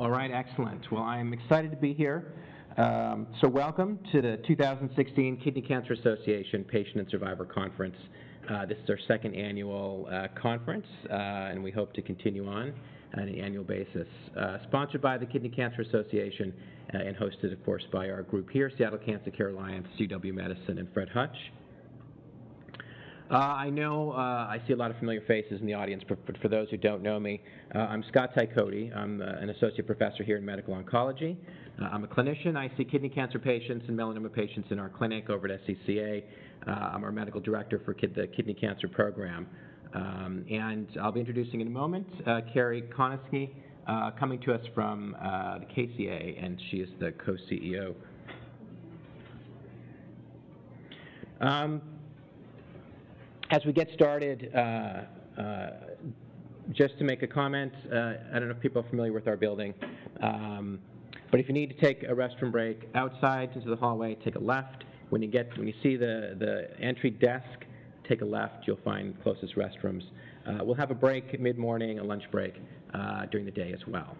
All right, excellent. Well, I'm excited to be here. Um, so welcome to the 2016 Kidney Cancer Association Patient and Survivor Conference. Uh, this is our second annual uh, conference, uh, and we hope to continue on on an annual basis. Uh, sponsored by the Kidney Cancer Association uh, and hosted, of course, by our group here, Seattle Cancer Care Alliance, UW Medicine, and Fred Hutch. Uh, I know uh, I see a lot of familiar faces in the audience, but for, those who don't know me, uh, I'm Scott Tykodi. I'm uh, an associate professor here in medical oncology. Uh, I'm a clinician. I see kidney cancer patients and melanoma patients in our clinic over at SCCA. Uh, I'm our medical director for kid, the kidney cancer program. Um, and I'll be introducing in a moment Carrie Konietzky, coming to us from the KCA, and she is the co-CEO. Um, as we get started, uh, uh, just to make a comment, uh, I don't know if people are familiar with our building, um, but if you need to take a restroom break outside into the hallway, take a left. When you get when you see the the entry desk, take a left. You'll find closest restrooms. Uh, we'll have a break mid-morning, a lunch break uh, during the day as well.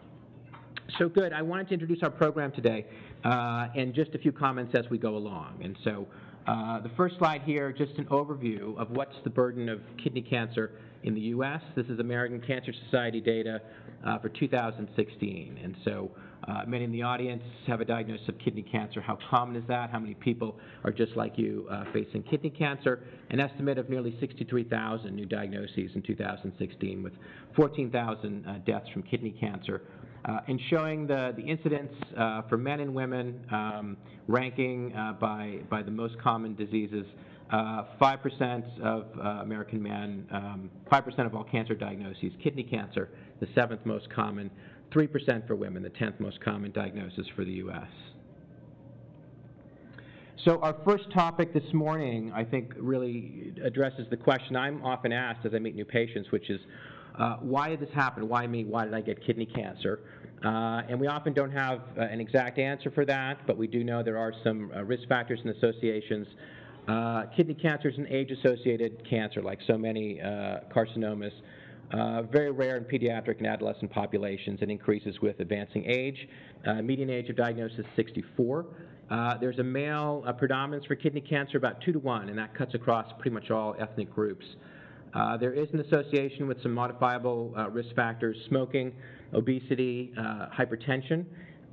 So good. I wanted to introduce our program today, uh, and just a few comments as we go along. And so. Uh, the first slide here, just an overview of what's the burden of kidney cancer in the U.S. This is American Cancer Society data uh, for 2016. And so uh, many in the audience have a diagnosis of kidney cancer. How common is that? How many people are just like you uh, facing kidney cancer? An estimate of nearly 63,000 new diagnoses in 2016 with 14,000 uh, deaths from kidney cancer uh, and showing the, the incidence uh, for men and women, um, ranking uh, by, by the most common diseases. 5% of American men, 5% um, of all cancer diagnoses, kidney cancer, the seventh most common, 3% for women, the 10th most common diagnosis for the U.S. So our first topic this morning, I think, really addresses the question I'm often asked as I meet new patients, which is, uh, why did this happen? Why me? Why did I get kidney cancer? Uh, and we often don't have uh, an exact answer for that, but we do know there are some uh, risk factors and associations. Uh, kidney cancer is an age-associated cancer, like so many uh, carcinomas. very rare in pediatric and adolescent populations and increases with advancing age. median age of diagnosis 64. there's a male predominance for kidney cancer, about 2 to 1, and that cuts across pretty much all ethnic groups. Uh, there is an association with some modifiable uh, risk factors, smoking, obesity, uh, hypertension.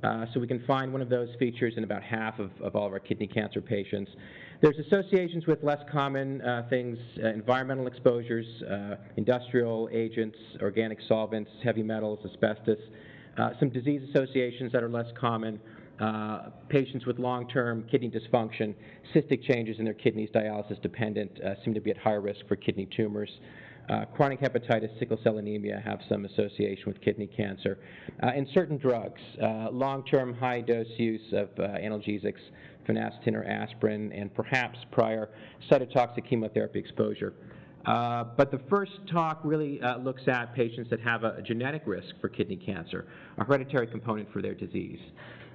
Uh, so we can find one of those features in about half of, of all of our kidney cancer patients. There's associations with less common uh, things, environmental exposures, industrial agents, organic solvents, heavy metals, asbestos, some disease associations that are less common, uh, patients with long-term kidney dysfunction, cystic changes in their kidneys, dialysis dependent, uh, seem to be at higher risk for kidney tumors. Uh, chronic hepatitis, sickle cell anemia have some association with kidney cancer. Uh, and certain drugs, uh, long-term high-dose use of analgesics, phenacetin or aspirin, and perhaps prior cytotoxic chemotherapy exposure. Uh, but the first talk really uh, looks at patients that have a, a, genetic risk for kidney cancer, a hereditary component for their disease.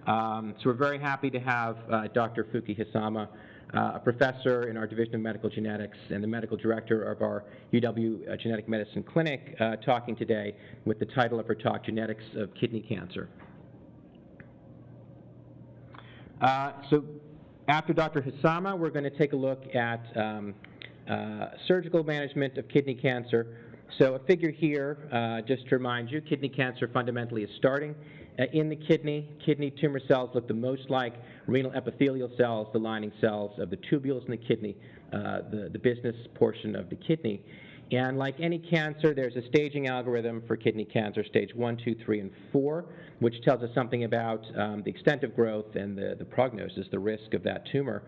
Um, so we're very happy to have uh, Dr. Fuki Hisama, uh, a professor in our Division of Medical Genetics and the medical director of our UW uh, Genetic Medicine Clinic, uh, talking today with the title of her talk, Genetics of Kidney Cancer. Uh, so after Dr. Hisama, we're going to take a look at um, surgical management of kidney cancer. So a figure here, just to remind you, kidney cancer fundamentally is starting in the kidney. Kidney tumor cells look the most like renal epithelial cells, the lining cells of the tubules in the kidney, uh, the, the business portion of the kidney. And like any cancer, there's a staging algorithm for kidney cancer, stage one, two, three, and 4, which tells us something about um, the extent of growth and the, the prognosis, the risk of that tumor.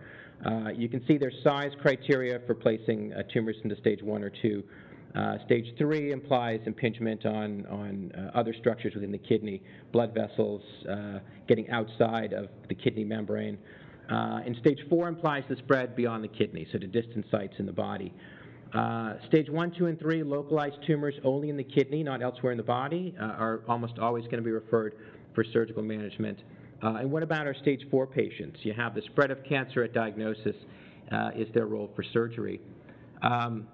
Uh, you can see there's size criteria for placing uh, tumors into stage 1 or 2. Uh, stage three implies impingement on, on uh, other structures within the kidney, blood vessels uh, getting outside of the kidney membrane. Uh, and stage four implies the spread beyond the kidney, so to distant sites in the body. Uh, stage one, two, and three, localized tumors only in the kidney, not elsewhere in the body, uh, are almost always going to be referred for surgical management. and what about our stage four patients? You have the spread of cancer at diagnosis. is there role for surgery? Um,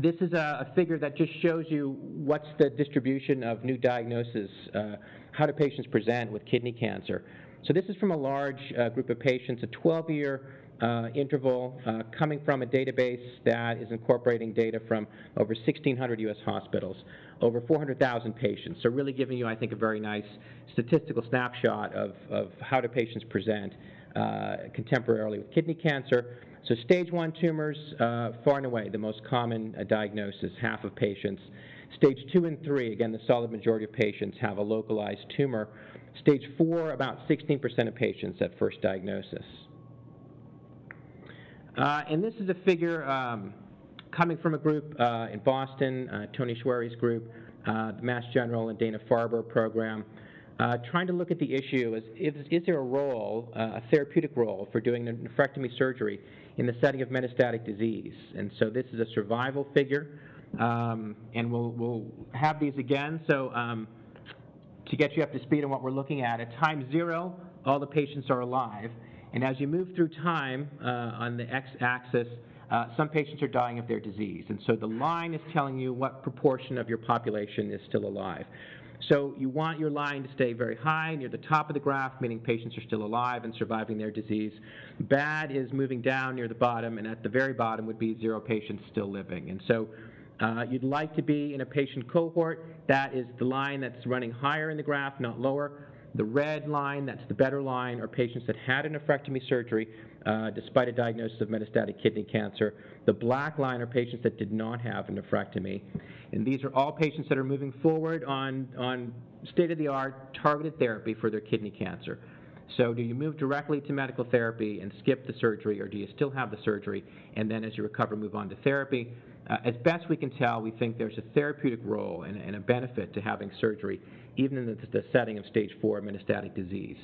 this is a, a figure that just shows you what's the distribution of new diagnoses, uh, how do patients present with kidney cancer. So this is from a large uh, group of patients, a 12-year uh, interval uh, coming from a database that is incorporating data from over 1,600 U.S. hospitals, over 400,000 patients. So really giving you, I think, a very nice statistical snapshot of, of how do patients present uh, contemporarily with kidney cancer. So stage one tumors, uh, far and away the most common uh, diagnosis, half of patients. Stage two and three, again, the solid majority of patients have a localized tumor. Stage four, about 16% of patients at first diagnosis. Uh, and this is a figure um, coming from a group uh, in Boston, uh, Tony Choueiri's group, uh, the Mass General and Dana-Farber program, uh, trying to look at the issue as is, is there a role, uh, a therapeutic role, for doing nephrectomy surgery in the setting of metastatic disease. And so this is a survival figure, um, and we'll, we'll have these again. So um, to get you up to speed on what we're looking at, at time zero, all the patients are alive. And as you move through time uh, on the x-axis, uh, some patients are dying of their disease. And so the line is telling you what proportion of your population is still alive. So you want your line to stay very high near the top of the graph, meaning patients are still alive and surviving their disease. Bad is moving down near the bottom, and at the very bottom would be zero patients still living. And so uh, you'd like to be in a patient cohort. That is the line that's running higher in the graph, not lower. The red line, that's the better line, are patients that had a nephrectomy surgery uh, despite a diagnosis of metastatic kidney cancer. The black line are patients that did not have a nephrectomy. And these are all patients that are moving forward on, on state-of-the-art targeted therapy for their kidney cancer. So do you move directly to medical therapy and skip the surgery, or do you still have the surgery and then as you recover move on to therapy? Uh, as best we can tell, we think there's a therapeutic role and, and a benefit to having surgery, even in the, the, setting of stage four metastatic disease.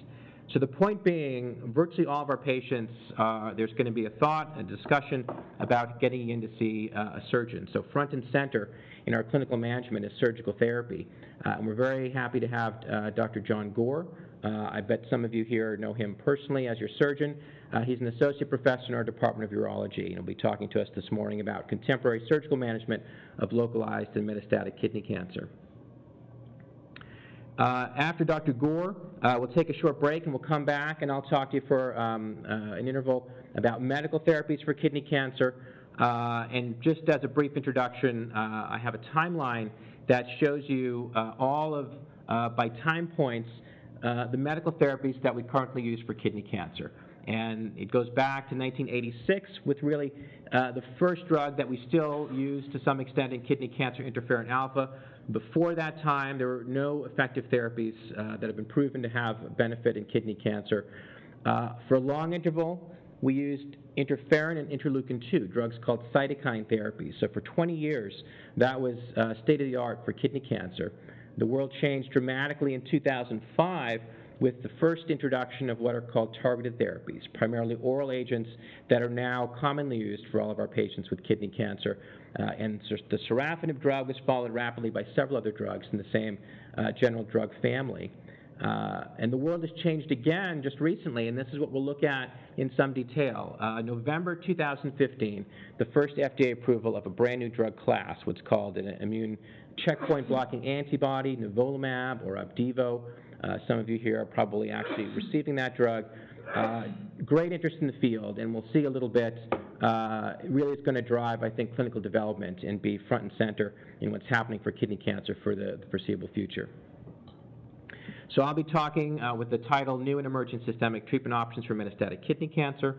So the point being, virtually all of our patients, uh, there's going to be a thought, a discussion about getting in to see uh, a surgeon. So front and center in our clinical management is surgical therapy. Uh, and we're very happy to have uh, Dr. John Gore. Uh, I bet some of you here know him personally as your surgeon. Uh, he's an associate professor in our Department of Urology, and he'll be talking to us this morning about contemporary surgical management of localized and metastatic kidney cancer. Uh, after Dr. Gore, uh, we'll take a short break and we'll come back and I'll talk to you for um, uh, an interval about medical therapies for kidney cancer. Uh, and just as a brief introduction, uh, I have a timeline that shows you all of, by time points, the medical therapies that we currently use for kidney cancer. And it goes back to 1986 with really uh, the first drug that we still use to some extent in kidney cancer, interferon alpha. Before that time, there were no effective therapies uh, that have been proven to have benefit in kidney cancer. Uh, for a long interval, we used interferon and interleukin 2, drugs called cytokine therapy. So for 20 years, that was uh, state of the art for kidney cancer. The world changed dramatically in 2005 with the first introduction of what are called targeted therapies, primarily oral agents that are now commonly used for all of our patients with kidney cancer. Uh, and the sorafenib drug was followed rapidly by several other drugs in the same uh, general drug family. Uh, and the world has changed again just recently, and this is what we'll look at in some detail. Uh, November 2015, the first FDA approval of a brand new drug class, what's called an immune checkpoint blocking antibody, nivolumab or Opdivo. Uh, some of you here are probably actually receiving that drug. Uh, great interest in the field, and we'll see a little bit. Uh, really, it's going to drive, I think, clinical development and be front and center in what's happening for kidney cancer for the, the foreseeable future. So I'll be talking uh, with the title New and Emerging Systemic Treatment Options for Metastatic Kidney Cancer.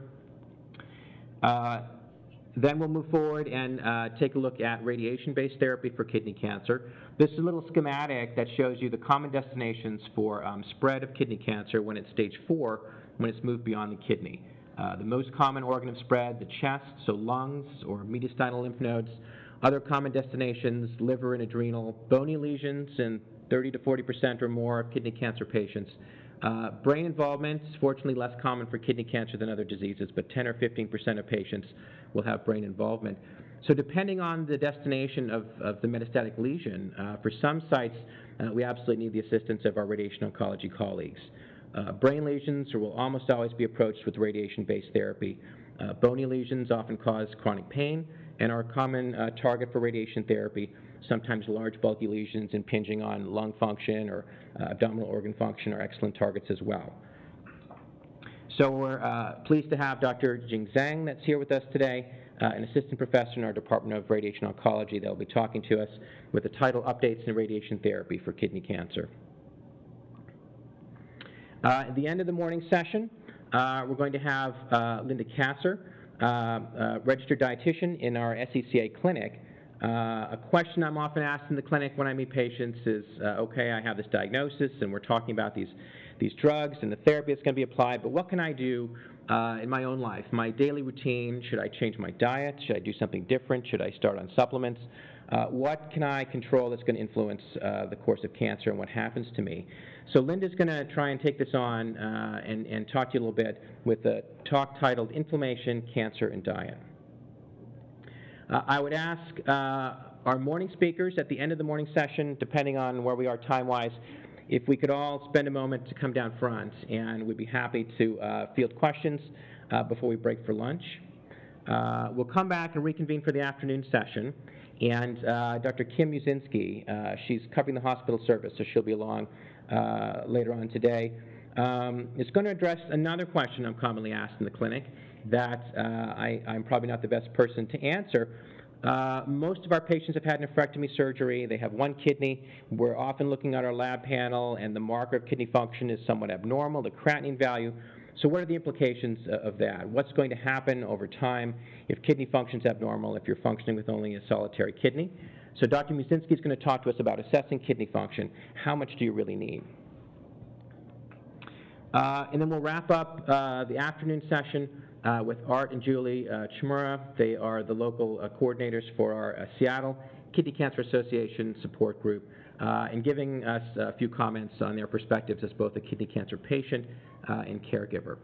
Uh, then we'll move forward and uh, take a look at radiation-based therapy for kidney cancer. This is a little schematic that shows you the common destinations for um, spread of kidney cancer when it's stage four, when it's moved beyond the kidney. Uh, the most common organ of spread, the chest, so lungs or mediastinal lymph nodes. Other common destinations, liver and adrenal, bony lesions in 30 to 40 percent or more of kidney cancer patients. Uh, brain involvement is fortunately less common for kidney cancer than other diseases, but 10 or 15 percent of patients will have brain involvement. So depending on the destination of, of the metastatic lesion, uh, for some sites, uh, we absolutely need the assistance of our radiation oncology colleagues. Uh, brain lesions will almost always be approached with radiation-based therapy. Uh, bony lesions often cause chronic pain and are common uh, target for radiation therapy. Sometimes large bulky lesions impinging on lung function or uh, abdominal organ function are excellent targets as well. So we're uh, pleased to have Dr. Jing Zeng that's here with us today, uh, an assistant professor in our Department of Radiation Oncology that will be talking to us with the title Updates in Radiation Therapy for Kidney Cancer. Uh, at the end of the morning session, uh, we're going to have Linda Kasser, Uh, uh, registered dietitian in our SCCA clinic. Uh, a question I'm often asked in the clinic when I meet patients is, uh, okay, I have this diagnosis and we're talking about these, these drugs and the therapy that's going to be applied, but what can I do in my own life, my daily routine? Should I change my diet? Should I do something different? Should I start on supplements? Uh, what can I control that's going to influence uh, the course of cancer and what happens to me? So Linda's going to try and take this on uh, and, and, talk to you a little bit with a talk titled Inflammation, Cancer, and Diet. Uh, I would ask uh, our morning speakers at the end of the morning session, depending on where we are time-wise, if we could all spend a moment to come down front, and we'd be happy to field questions before we break for lunch. we'll come back and reconvene for the afternoon session. And uh, Dr. Kim Muczynski, uh, she's covering the hospital service, so she'll be along uh, later on today, um, is going to address another question I'm commonly asked in the clinic that I, am probably not the best person to answer. Uh, most of our patients have had nephrectomy surgery. They have one kidney. We're often looking at our lab panel, and the marker of kidney function is somewhat abnormal, the creatinine value. So what are the implications of that? What's going to happen over time if kidney function is abnormal, if you're functioning with only a solitary kidney? So Dr. Muczynski is going to talk to us about assessing kidney function. How much do you really need? Uh, and then we'll wrap up uh, the afternoon session uh, with Art and Julie uh, Chimura. They are the local uh, coordinators for our uh, Seattle Kidney Cancer Association support group uh, and giving us a few comments on their perspectives as both a kidney cancer patient uh, and caregiver.